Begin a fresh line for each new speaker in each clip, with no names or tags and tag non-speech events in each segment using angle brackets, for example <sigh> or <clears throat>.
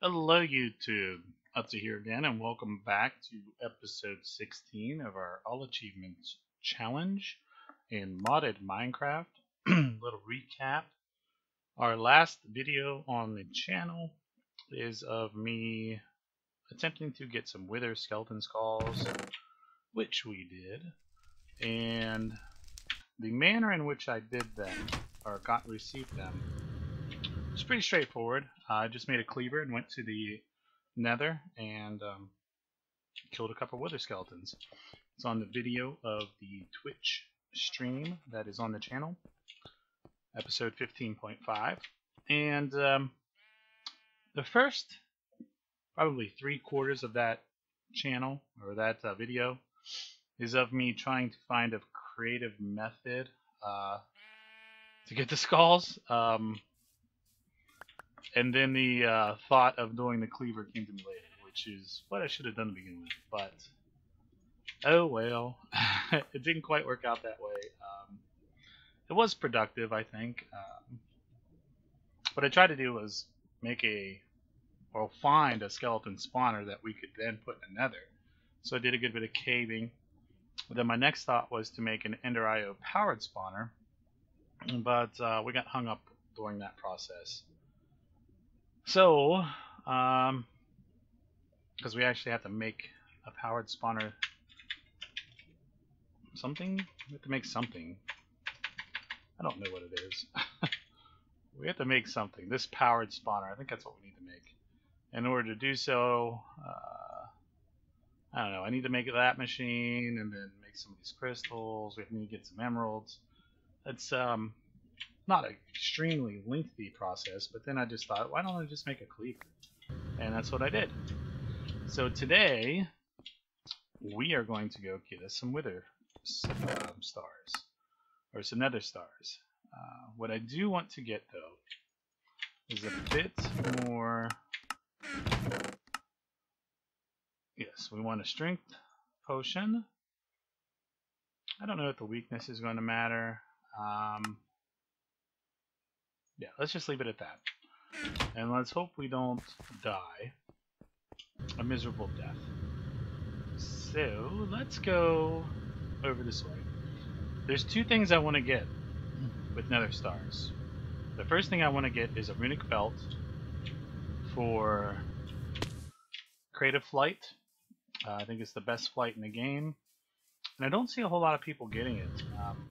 Hello YouTube, Oetzi here again and welcome back to episode 16 of our All Achievements Challenge in modded Minecraft. <clears throat> Little recap. Our last video on the channel is of me attempting to get some Wither skeleton skulls, which we did, and the manner in which I did them, or got received them, it's pretty straightforward. I just made a cleaver and went to the nether and um, killed a couple wither skeletons. It's on the video of the Twitch stream that is on the channel, episode 15.5. And um, the first probably three quarters of that channel or that uh, video is of me trying to find a creative method uh, to get the <laughs> skulls. Um, and then the uh, thought of doing the cleaver came to me later, which is what I should have done to begin with. But oh well, <laughs> it didn't quite work out that way. Um, it was productive, I think. Um, what I tried to do was make a or find a skeleton spawner that we could then put in another. So I did a good bit of caving. But then my next thought was to make an Ender IO powered spawner, but uh, we got hung up during that process. So, um, because we actually have to make a powered spawner something? We have to make something. I don't know what it is. <laughs> we have to make something. This powered spawner, I think that's what we need to make. In order to do so, uh, I don't know, I need to make that machine and then make some of these crystals. We need to get some emeralds. It's, um, not an extremely lengthy process, but then I just thought, why don't I just make a cleaver? And that's what I did. So today, we are going to go get us some wither um, stars, or some nether stars. Uh, what I do want to get, though, is a bit more... Yes, we want a strength potion. I don't know if the weakness is going to matter. Um, yeah, let's just leave it at that. And let's hope we don't die a miserable death. So, let's go over this way. There's two things I want to get with nether stars. The first thing I want to get is a runic belt for creative flight. Uh, I think it's the best flight in the game. And I don't see a whole lot of people getting it. Um,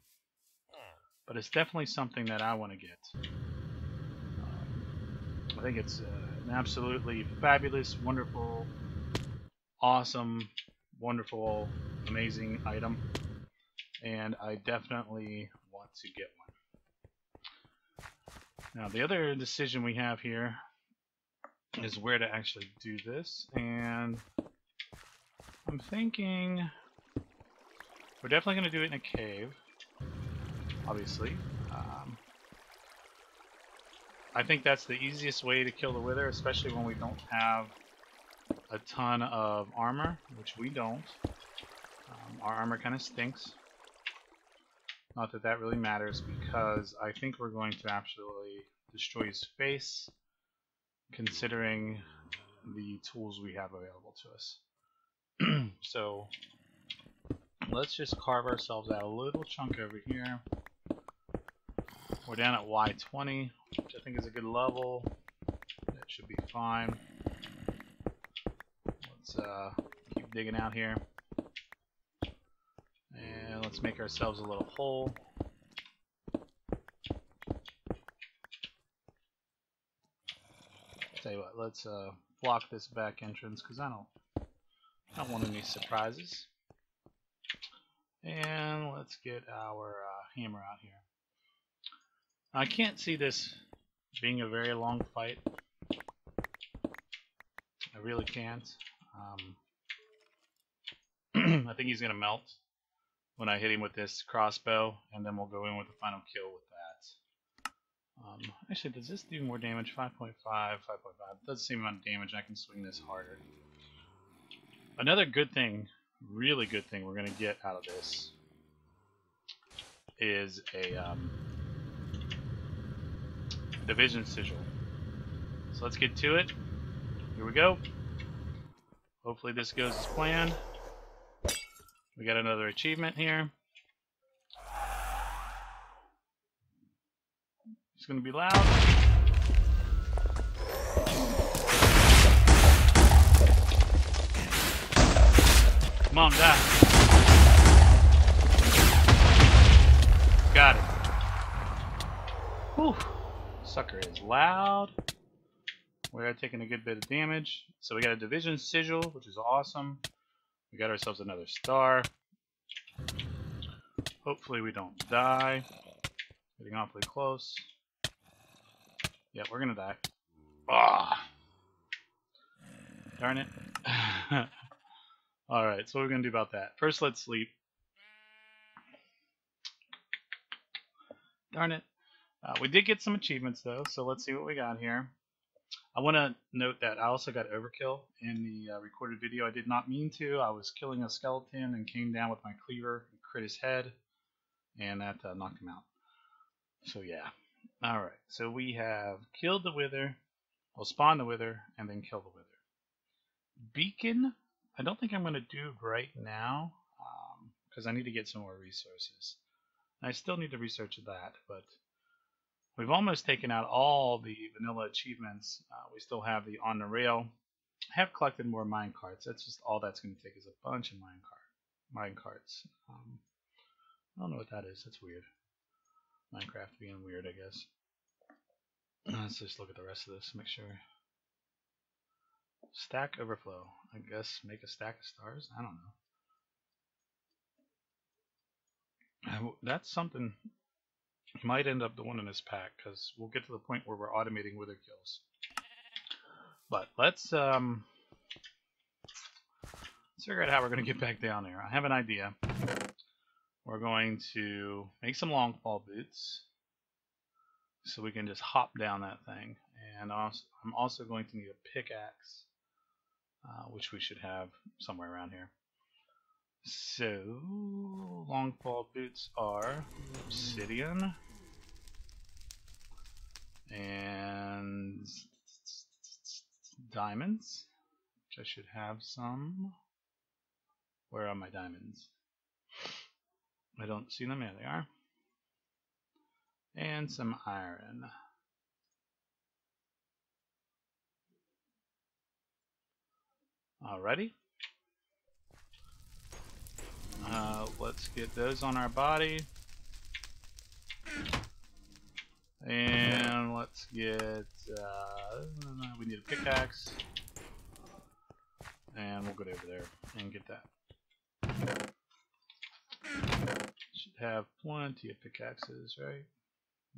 but it's definitely something that I want to get. I think it's uh, an absolutely fabulous, wonderful, awesome, wonderful, amazing item. And I definitely want to get one. Now the other decision we have here is where to actually do this. And I'm thinking we're definitely going to do it in a cave, obviously. Um, I think that's the easiest way to kill the Wither, especially when we don't have a ton of armor, which we don't. Um, our armor kind of stinks. Not that that really matters, because I think we're going to absolutely destroy his face, considering the tools we have available to us. <clears throat> so, let's just carve ourselves out a little chunk over here. We're down at Y20, which I think is a good level. That should be fine. Let's uh, keep digging out here. And let's make ourselves a little hole. Tell you what, let's uh, block this back entrance because I don't, I don't want any surprises. And let's get our uh, hammer out here. I can't see this being a very long fight. I really can't. Um, <clears throat> I think he's going to melt when I hit him with this crossbow, and then we'll go in with the final kill with that. Um, actually, does this do more damage? 5.5, 5.5. Does the same amount of damage. I can swing this harder. Another good thing, really good thing we're going to get out of this is a um, division sigil. So let's get to it. Here we go. Hopefully this goes as planned. We got another achievement here. It's going to be loud. Come on, die. Got it. Whew. Sucker is loud. We're taking a good bit of damage. So we got a division sigil, which is awesome. We got ourselves another star. Hopefully we don't die. Getting awfully close. Yeah, we're gonna die. Ah! Darn it. <laughs> Alright, so what are we gonna do about that? First, let's sleep. Darn it. Uh, we did get some achievements though, so let's see what we got here. I want to note that I also got overkill in the uh, recorded video. I did not mean to. I was killing a skeleton and came down with my cleaver and crit his head, and that uh, knocked him out. So yeah. Alright, so we have killed the wither, we'll spawn the wither, and then kill the wither. Beacon, I don't think I'm going to do right now, because um, I need to get some more resources. I still need to research that, but We've almost taken out all the vanilla achievements. Uh, we still have the on the rail. I have collected more mine carts. That's just all that's going to take is a bunch of mine cart mine carts. Um, I don't know what that is. That's weird. Minecraft being weird, I guess. Let's just look at the rest of this. Make sure. Stack overflow. I guess make a stack of stars. I don't know. That's something might end up the one in this pack because we'll get to the point where we're automating wither kills. But let's um, let's figure out how we're going to get back down there. I have an idea. We're going to make some long fall boots so we can just hop down that thing. And also, I'm also going to need a pickaxe, uh, which we should have somewhere around here. So, long fall boots are obsidian and diamonds, which I should have some. Where are my diamonds? I don't see them. There they are. And some iron. Alrighty. Uh, let's get those on our body. And let's get, uh, we need a pickaxe. And we'll go over there and get that. Should have plenty of pickaxes, right?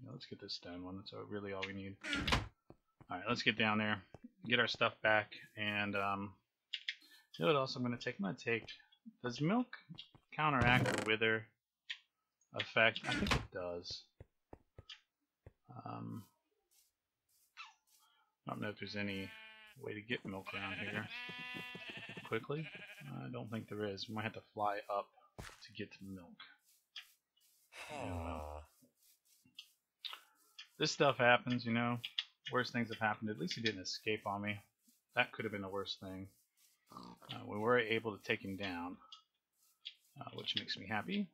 Yeah, let's get this stone one. That's really all we need. Alright, let's get down there, get our stuff back, and um, you know what else I'm going to take? I'm going to take, does milk counteract the wither effect? I think it does. Um, I don't know if there's any way to get milk around here quickly. I don't think there is. We might have to fly up to get to milk. This stuff happens, you know. Worst things have happened. At least he didn't escape on me. That could have been the worst thing. Uh, we were able to take him down, uh, which makes me happy.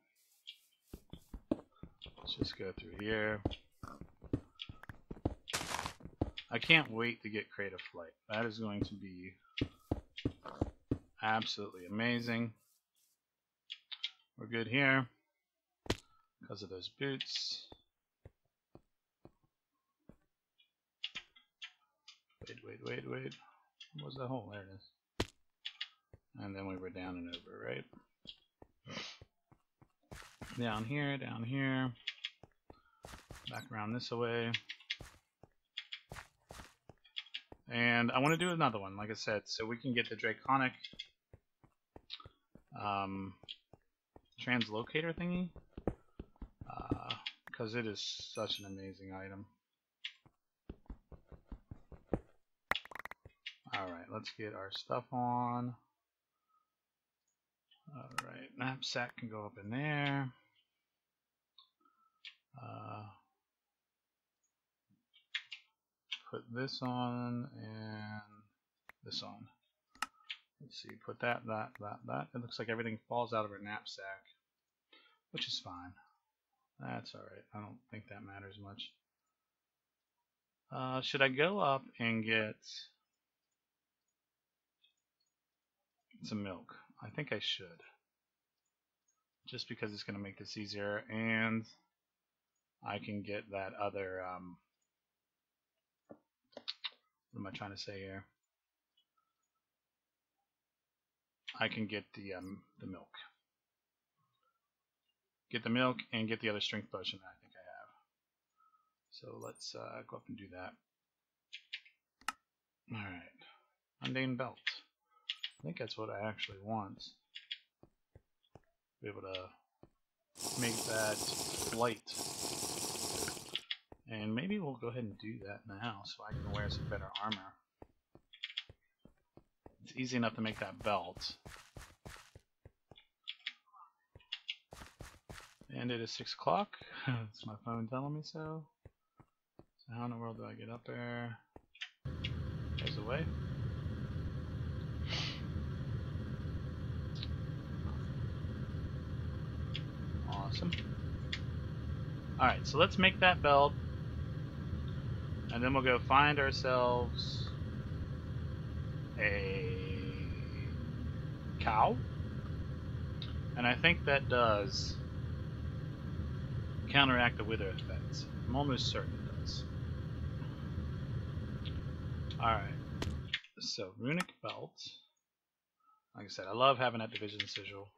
Let's just go through here. I can't wait to get Creative Flight. That is going to be absolutely amazing. We're good here because of those boots. Wait, wait, wait, wait. What was that hole? There it is. And then we were down and over, right? Down here, down here. Back around this way. And I want to do another one, like I said, so we can get the Draconic um, translocator thingy. Because uh, it is such an amazing item. Alright, let's get our stuff on. Alright, knapsack can go up in there. Uh, put this on and this on. Let's see, put that, that, that, that. It looks like everything falls out of our knapsack, which is fine. That's alright. I don't think that matters much. Uh, should I go up and get some milk? I think I should. Just because it's going to make this easier and I can get that other, um, what am I trying to say here? I can get the um, the milk. Get the milk and get the other strength potion that I think I have. So let's uh, go up and do that. Alright. Mundane belt. I think that's what I actually want. Be able to make that light. And maybe we'll go ahead and do that now so I can wear some better armor. It's easy enough to make that belt. And it is 6 o'clock. <laughs> It's my phone telling me so. So how in the world do I get up there? There's a way. Awesome. Alright, so let's make that belt. And then we'll go find ourselves a cow. And I think that does counteract the wither effects. I'm almost certain it does. Alright. So, runic belt. Like I said, I love having that division sigil.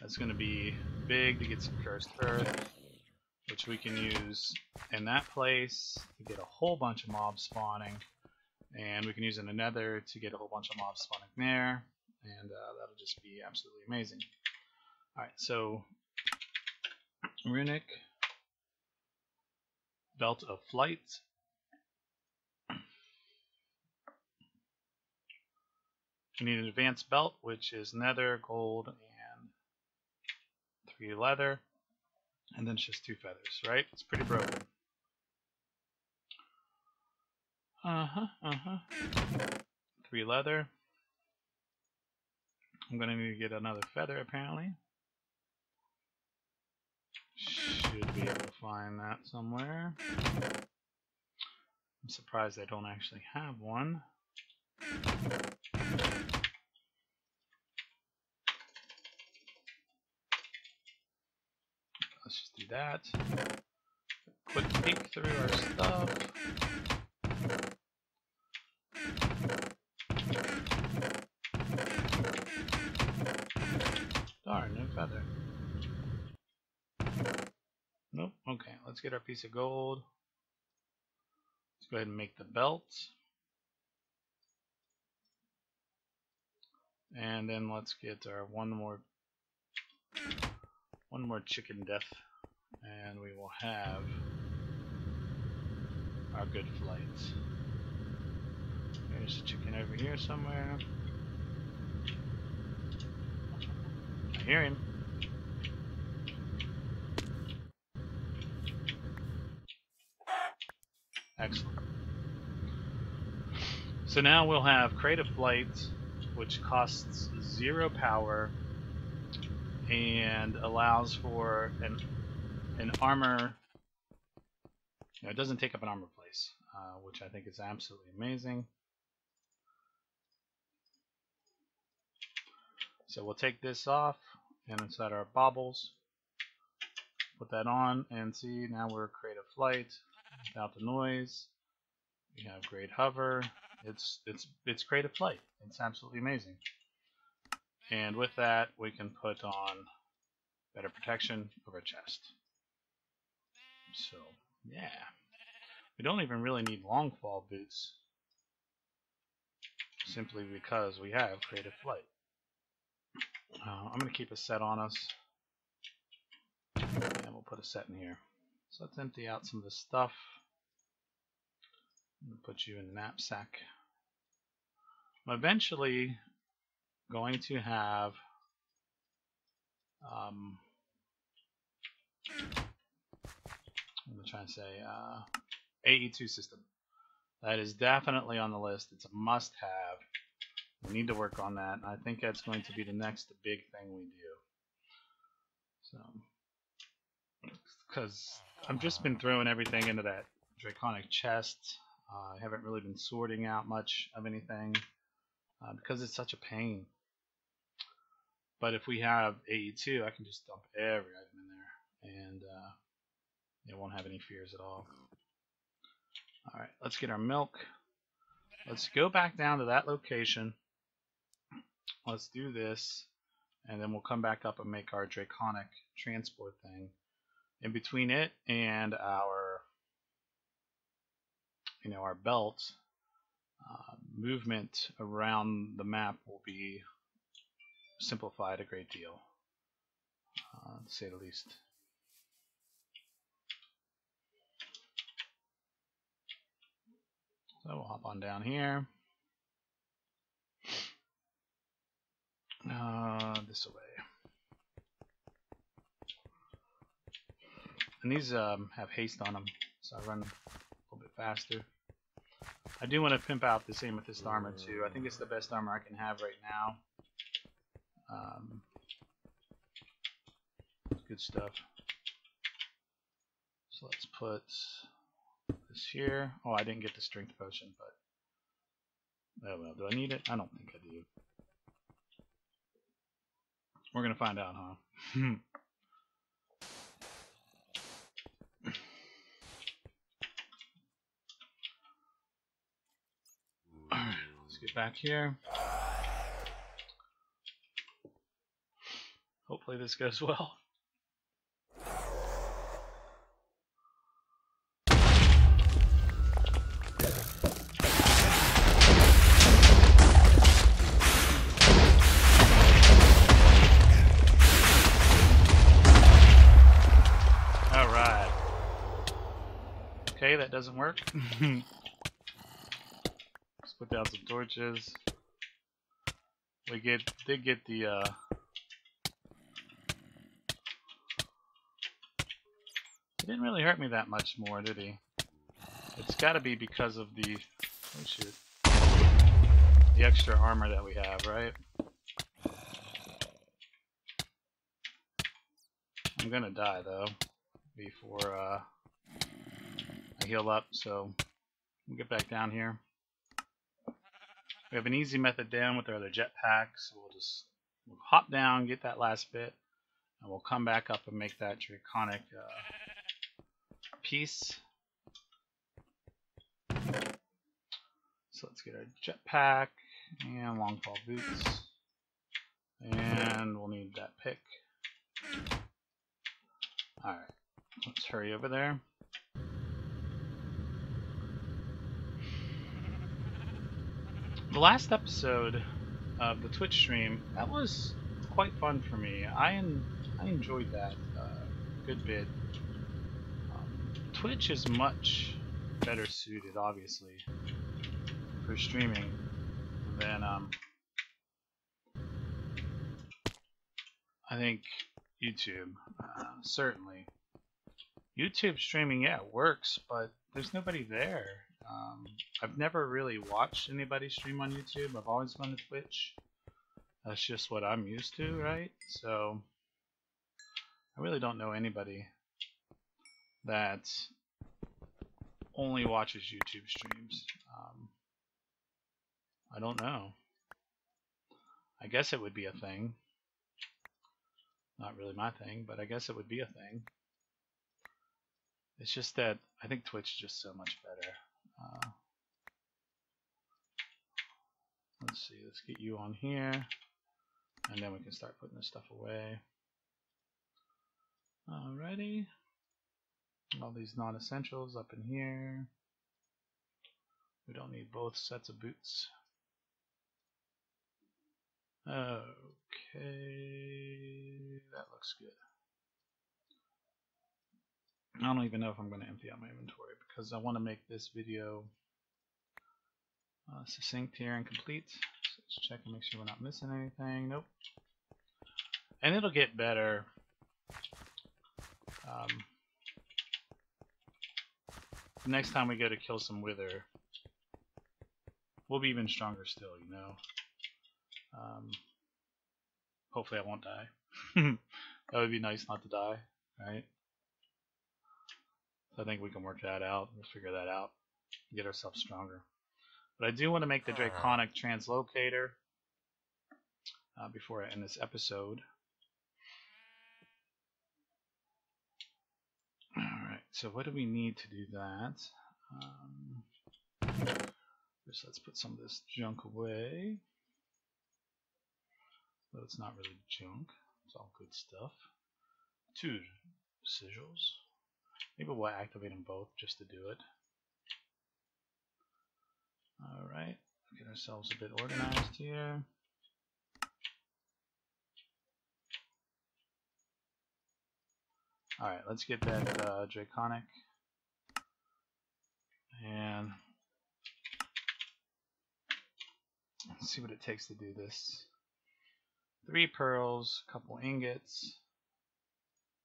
That's going to be big to get some cursed earth, which we can use in that place to get a whole bunch of mobs spawning. And we can use in another to get a whole bunch of mobs spawning there. And uh, that'll just be absolutely amazing. Alright, so runic belt of flight. We need an advanced belt, which is nether, gold, leather. And then it's just two feathers, right? It's pretty broken. Uh-huh, uh-huh. Three leather. I'm gonna need to get another feather, apparently. Should be able to find that somewhere. I'm surprised I don't actually have one. Let's just do that. Quick peek through our stuff. Darn, no feather. Nope. Okay, let's get our piece of gold. Let's go ahead and make the belt. And then let's get our one more one more chicken death and we will have our good flights. There's a chicken over here somewhere. I hear him. Excellent. So now we'll have creative flight, which costs zero power and allows for an an armor. You know, it doesn't take up an armor place, uh, which I think is absolutely amazing. So we'll take this off and inside our baubles, put that on, and see now we're creative flight without the noise. We have great hover. It's it's it's creative flight. It's absolutely amazing. And with that, we can put on better protection over chest. So, yeah. We don't even really need long fall boots. Simply because we have creative flight. Uh, I'm going to keep a set on us. And we'll put a set in here. So let's empty out some of this stuff. put you in the knapsack. I'm eventually going to have um, I'm trying to say uh, AE2 system. That is definitely on the list. It's a must-have. We need to work on that. I think that's going to be the next big thing we do. So, because I've just been throwing everything into that draconic chest. Uh, I haven't really been sorting out much of anything uh, because it's such a pain. But if we have AE2, I can just dump every item in there, and uh, it won't have any fears at all. Alright, let's get our milk. Let's go back down to that location. Let's do this, and then we'll come back up and make our draconic transport thing. In between it and our, you know, our belt, uh, movement around the map will be simplified a great deal, uh, to say the least. So we'll hop on down here. Uh, this way. And these um, have haste on them, so I run a little bit faster. I do want to pimp out the same with this amethyst armor too. I think it's the best armor I can have right now. Um, good stuff. So let's put this here. Oh, I didn't get the strength potion, but oh well. Do I need it? I don't think I do. We're gonna find out, huh? Alright, let's get back here. Hopefully this goes well. Alright. Okay, that doesn't work. <laughs> Let's put down some torches. We get did get the uh He didn't really hurt me that much more, did he? It's gotta be because of the oh shoot. The extra armor that we have, right? I'm gonna die though before uh, I heal up, so we'll get back down here. We have an easy method down with our other jetpack, so we'll just we'll hop down, get that last bit, and we'll come back up and make that draconic uh, piece. So let's get our jetpack and long fall boots, and we'll need that pick. Alright. Let's hurry over there. The last episode of the Twitch stream, that was quite fun for me. I en I enjoyed that uh, good bit. Twitch is much better suited, obviously, for streaming than um, I think YouTube, uh, certainly. YouTube streaming, yeah, works, but there's nobody there. Um, I've never really watched anybody stream on YouTube. I've always gone to Twitch. That's just what I'm used to, right? So I really don't know anybody that only watches YouTube streams. Um, I don't know. I guess it would be a thing. Not really my thing, but I guess it would be a thing. It's just that I think Twitch is just so much better. Uh, let's see, let's get you on here, and then we can start putting this stuff away. Alrighty. All these non-essentials up in here. We don't need both sets of boots. Okay, that looks good. I don't even know if I'm going to empty out my inventory because I want to make this video uh, succinct here and complete. So let's check and make sure we're not missing anything. Nope. And it'll get better. Um, next time we go to kill some wither, we'll be even stronger still, you know. Um, hopefully I won't die. <laughs> that would be nice not to die, right? So I think we can work that out. We'll figure that out. Get ourselves stronger. But I do want to make the Draconic Translocator uh, before I end this episode. Alright, so what do we need to do that? Um, first, let's put some of this junk away. Though it's not really junk, it's all good stuff. Two sigils. Maybe we'll activate them both just to do it. Alright, get ourselves a bit organized here. Alright, let's get that uh, Draconic. And see what it takes to do this. Three pearls, couple ingots,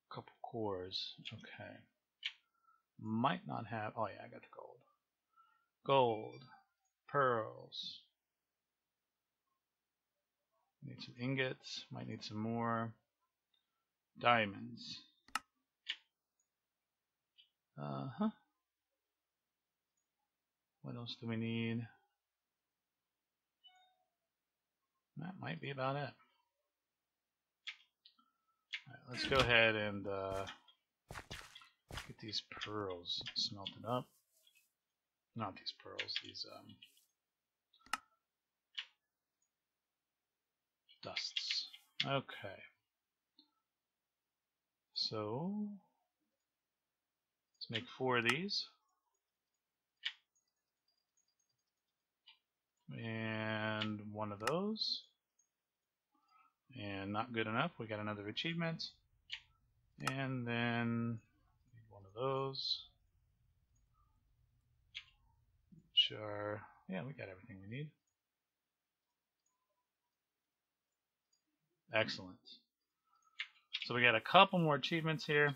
couple cores. Okay. Might not have. Oh, yeah, I got the gold. Gold, pearls. Need some ingots, might need some more. Diamonds. Uh huh. What else do we need? That might be about it. Let's go ahead and uh, get these pearls smelted up. Not these pearls, these um, dusts. Okay. So, make four of these. And one of those. And not good enough, we got another achievement. And then one of those. Which are, yeah, we got everything we need. Excellent. So we got a couple more achievements here.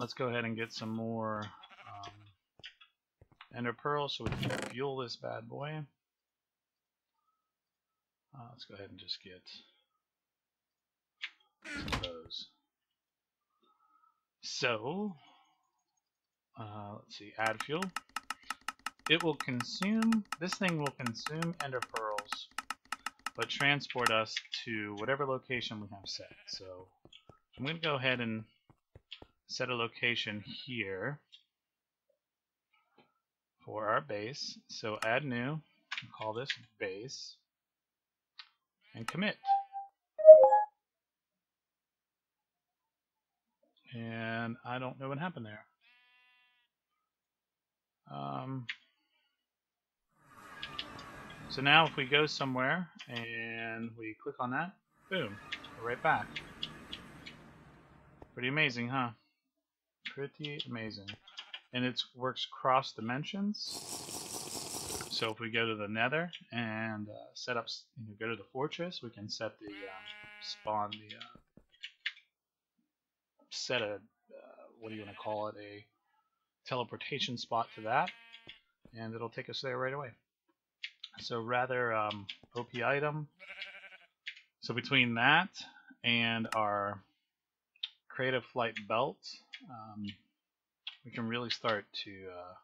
Let's go ahead and get some more um, Ender Pearls so we can fuel this bad boy. Uh, let's go ahead and just get some of those. So, uh, let's see, add fuel. It will consume, this thing will consume ender pearls, but transport us to whatever location we have set. So, I'm going to go ahead and set a location here for our base. So add new, call this base, and commit. And I don't know what happened there. Um, so now if we go somewhere and we click on that, boom, we're right back. Pretty amazing, huh? Pretty amazing. And it works cross dimensions. So if we go to the nether and uh, set up, you know, go to the fortress, we can set the um, spawn the uh, set a uh, what do you want to call it a teleportation spot to that, and it'll take us there right away. So rather um, OP item. So between that and our creative flight belt, um, we can really start to uh,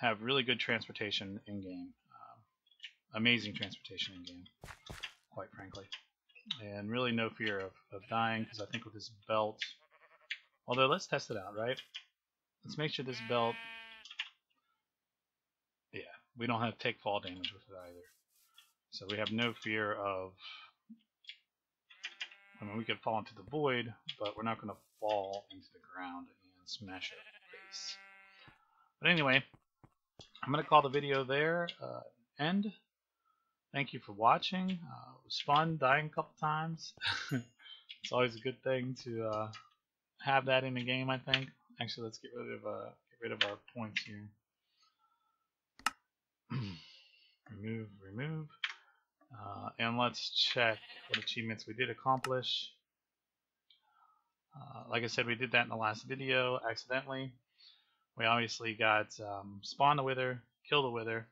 have really good transportation in game. Um, amazing transportation in game, quite frankly. And really no fear of, of dying because I think with this belt, although let's test it out, right? Let's make sure this belt, yeah, we don't have take fall damage with it either. So we have no fear of, I mean we could fall into the void, but we're not going to fall into the ground and smash our base. But anyway, I'm going to call the video there uh, end. Thank you for watching. Uh, it was fun dying a couple times. <laughs> it's always a good thing to uh, have that in the game, I think. Actually, let's get rid of uh, get rid of our points here. <clears throat> remove, remove. And let's check what achievements we did accomplish. Uh, like I said, we did that in the last video accidentally. We obviously got um, spawn the wither, kill the wither,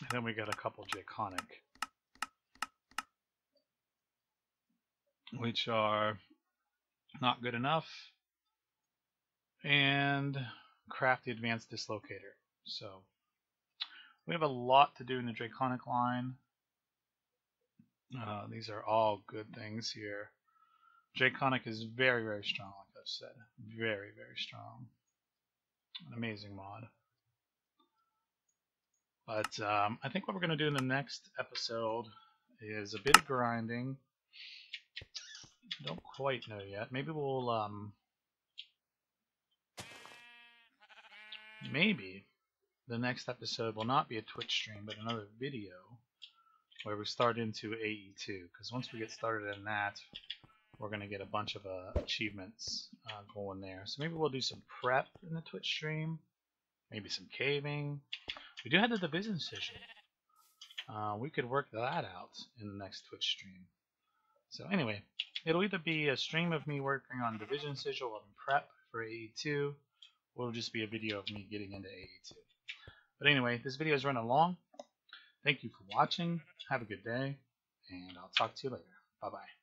And then we got a couple Draconic. Which are not good enough. And craft the advanced dislocator. So we have a lot to do in the Draconic line. Uh, these are all good things here. Draconic is very, very strong, like I've said. Very, very strong. An amazing mod. But um, I think what we're going to do in the next episode is a bit of grinding. Don't quite know yet. Maybe we'll um, maybe the next episode will not be a Twitch stream, but another video where we start into AE2. Because once we get started in that, we're going to get a bunch of uh, achievements uh, going there. So maybe we'll do some prep in the Twitch stream, maybe some caving. We do have the Division Sigil. Uh, we could work that out in the next Twitch stream. So anyway, it'll either be a stream of me working on Division Sigil and prep for AE2, or it'll just be a video of me getting into AE2. But anyway, this video is running long. Thank you for watching. Have a good day, and I'll talk to you later. Bye-bye.